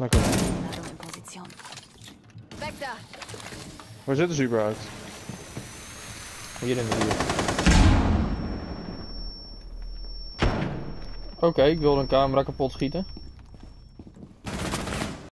Lekker. Waar zitten ze überhaupt? Hier in de buurt. Oké, ik wilde een camera kapot schieten.